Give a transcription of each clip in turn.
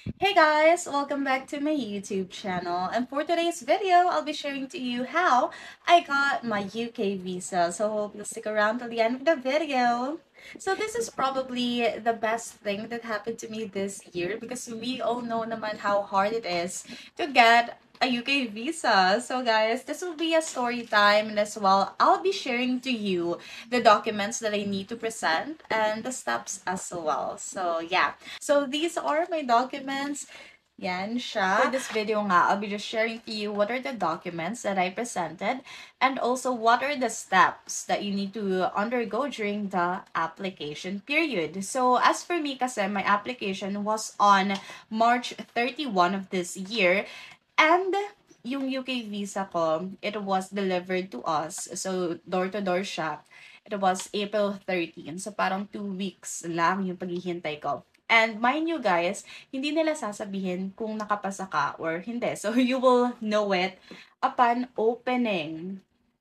Hey guys, welcome back to my YouTube channel. And for today's video, I'll be sharing to you how I got my UK visa. So hope you'll stick around till the end of the video. So this is probably the best thing that happened to me this year because we all know naman how hard it is to get a UK visa. So guys, this will be a story time and as well, I'll be sharing to you the documents that I need to present and the steps as well. So yeah. So these are my documents. Yan siya. For this video nga, I'll be just sharing to you what are the documents that I presented and also what are the steps that you need to undergo during the application period. So as for me kasi, my application was on March 31 of this year and yung UK visa ko, it was delivered to us. So, door-to-door siya. It was April 13. So, parang two weeks lang yung paghihintay ko. And mind you guys, hindi nila sasabihin kung nakapasa ka or hindi. So, you will know it upon opening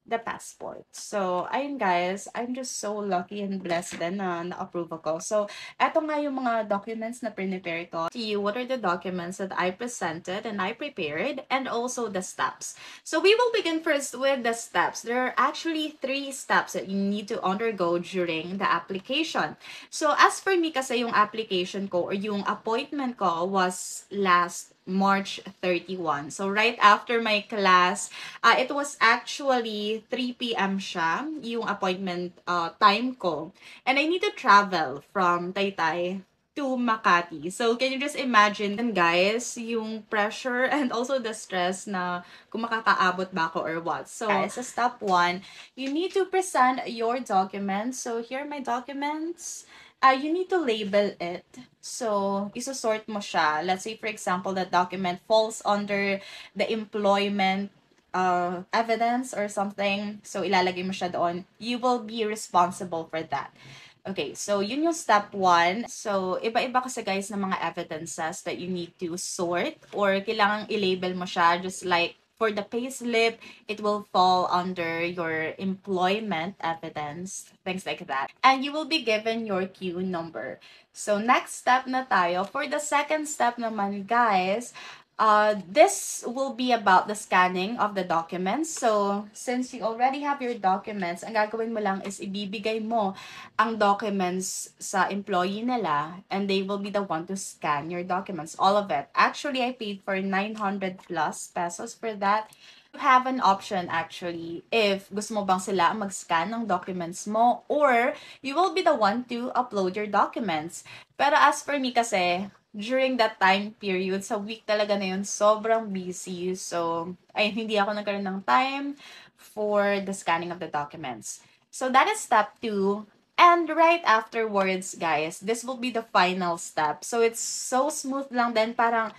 the passport. So, ayun guys, I'm just so lucky and blessed din na na-approve ako. So, eto nga yung mga documents na prepare ko. You, what are the documents that I presented and I prepared and also the steps. So, we will begin first with the steps. There are actually three steps that you need to undergo during the application. So, as for me kasi yung application ko or yung appointment ko was last March 31. So, right after my class, uh, it was actually 3 p.m. siya, yung appointment uh, time ko. And I need to travel from Taytay to Makati. So, can you just imagine, guys, yung pressure and also the stress na kung makakaabot ba ako or what. So, guys, sa step 1, you need to present your documents. So, here are my documents uh, you need to label it. So, isusort mo siya. Let's say, for example, that document falls under the employment uh, evidence or something. So, ilalagay mo siya doon. You will be responsible for that. Okay, so yun yung step one. So, iba-iba kasi guys ng mga evidences that you need to sort or kailangan i-label mo siya just like for the payslip, it will fall under your employment evidence, things like that. And you will be given your queue number. So, next step na tayo. For the second step naman, guys, Uh, this will be about the scanning of the documents. So, since you already have your documents, ang gagawin mo lang is ibibigay mo ang documents sa employee nila and they will be the one to scan your documents, all of it. Actually, I paid for 900 plus pesos for that. You have an option actually if gusto mo bang sila mag-scan ng documents mo or you will be the one to upload your documents. Pero as for me kasi, during that time period, sa week talaga na yun, sobrang busy. So, ay, hindi ako nagkaroon ng time for the scanning of the documents. So, that is step two. And right afterwards, guys, this will be the final step. So, it's so smooth lang din. Parang,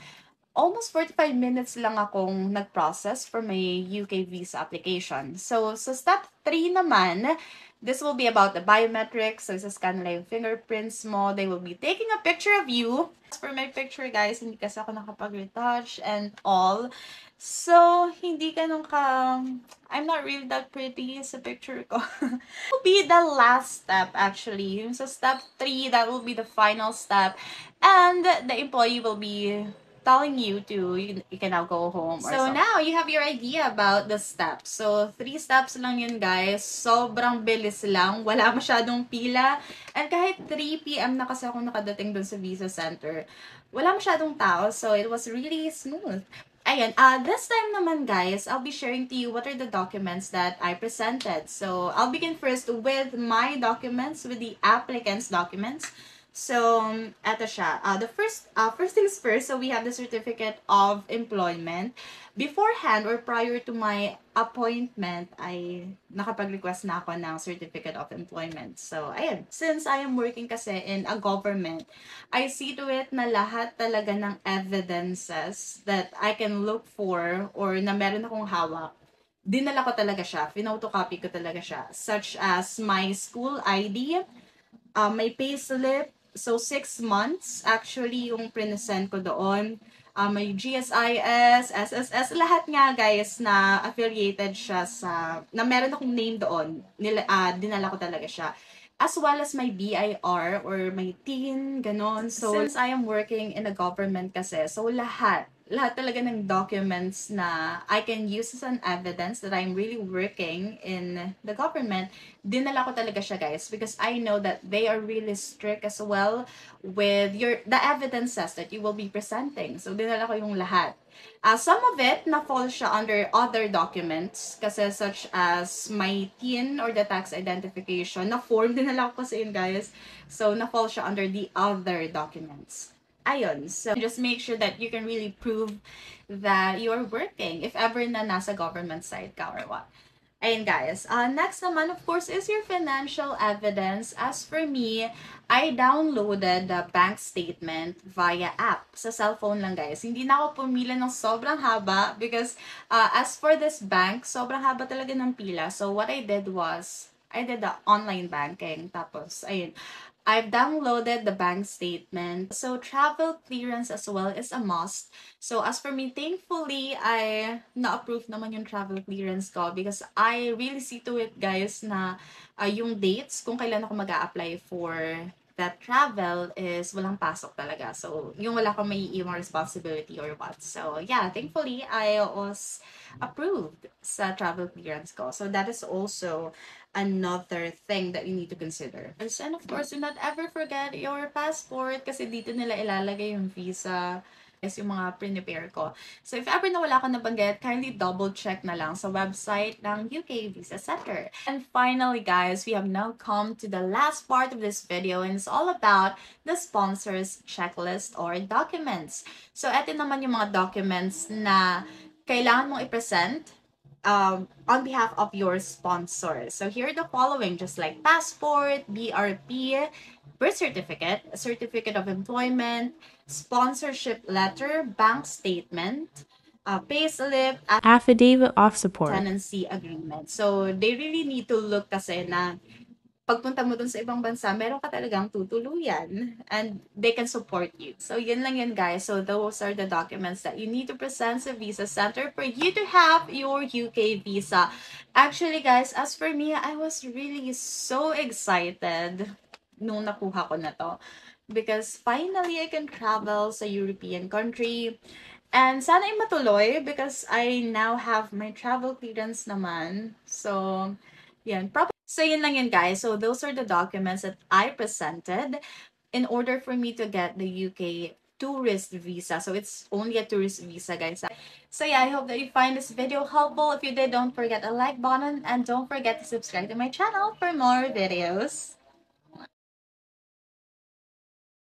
almost 45 minutes lang akong nag-process for my UK visa application. So, sa step 3 naman, This will be about the biometrics. So, isa-scan nila yung fingerprints mo. They will be taking a picture of you. As for my picture, guys, hindi kasi ako nakapag-retouch and all. So, hindi ganun ka... I'm not really that pretty sa picture ko. will be the last step, actually. Sa step 3, that will be the final step. And the employee will be telling you to, you, you can now go home. so something. now, you have your idea about the steps. So, three steps lang yun, guys. Sobrang bilis lang. Wala masyadong pila. And kahit 3 p.m. na kasi ako nakadating dun sa visa center, wala masyadong tao. So, it was really smooth. Ayan, uh, this time naman guys, I'll be sharing to you what are the documents that I presented. So, I'll begin first with my documents, with the applicant's documents. So, eto siya. Uh, the first, uh, first things first, so we have the certificate of employment. Beforehand or prior to my appointment, ay nakapag-request na ako ng certificate of employment. So, ayan. Since I am working kasi in a government, I see to it na lahat talaga ng evidences that I can look for or na meron akong hawak dinala ko talaga siya, finotocopy ko talaga siya, such as my school ID, uh, my payslip, So, six months, actually, yung present ko doon. Uh, may GSIS, SSS, lahat nga guys na affiliated siya sa, na meron akong name doon. Nila, uh, dinala ko talaga siya. as well as my BIR or my TIN, ganon. So, since I am working in a government kasi, so lahat, lahat talaga ng documents na I can use as an evidence that I'm really working in the government, dinala ko talaga siya guys because I know that they are really strict as well with your the evidences that you will be presenting. So, dinala ko yung lahat. Uh, some of it na fall siya under other documents kasi such as my TIN or the tax identification na form din nala ko kasi yun guys. So na fall siya under the other documents. Ayun. So just make sure that you can really prove that you're working if ever na nasa government side ka or what. Ayun guys. Uh, next naman, of course, is your financial evidence. As for me, I downloaded the bank statement via app. Sa cellphone lang guys. Hindi na ako pumila ng sobrang haba because uh, as for this bank, sobrang haba talaga ng pila. So what I did was, I did the online banking. Tapos, ayun. I've downloaded the bank statement. So travel clearance as well is a must. So as for me, thankfully, I na-approve naman yung travel clearance ko because I really see to it, guys, na uh, yung dates kung kailan ako mag apply for that travel is walang pasok talaga. So, yung wala kang may iiwang responsibility or what. So, yeah, thankfully, I was approved sa travel clearance ko. So, that is also another thing that you need to consider. And of course, do not ever forget your passport kasi dito nila ilalagay yung visa is yung mga prepare ko. So, if ever na wala ka nabanggit, kindly double check na lang sa website ng UK Visa Center. And finally, guys, we have now come to the last part of this video and it's all about the sponsor's checklist or documents. So, eto naman yung mga documents na kailangan mong i-present um, on behalf of your sponsor. So here are the following, just like passport, BRP, birth certificate, certificate of employment, sponsorship letter, bank statement, uh, payslip, affidavit of support, tenancy agreement. So, they really need to look kasi na pagpunta mo dun sa ibang bansa, meron ka talagang tutuluyan and they can support you. So, yun lang yun guys. So, those are the documents that you need to present sa Visa Center for you to have your UK visa. Actually guys, as for me, I was really so excited nung nakuha ko na to. Because finally, I can travel sa European country. And sana ay matuloy because I now have my travel clearance naman. So, yan. So, yun lang yun, guys. So, those are the documents that I presented in order for me to get the UK tourist visa. So, it's only a tourist visa, guys. So, yeah, I hope that you find this video helpful. If you did, don't forget a like button and don't forget to subscribe to my channel for more videos.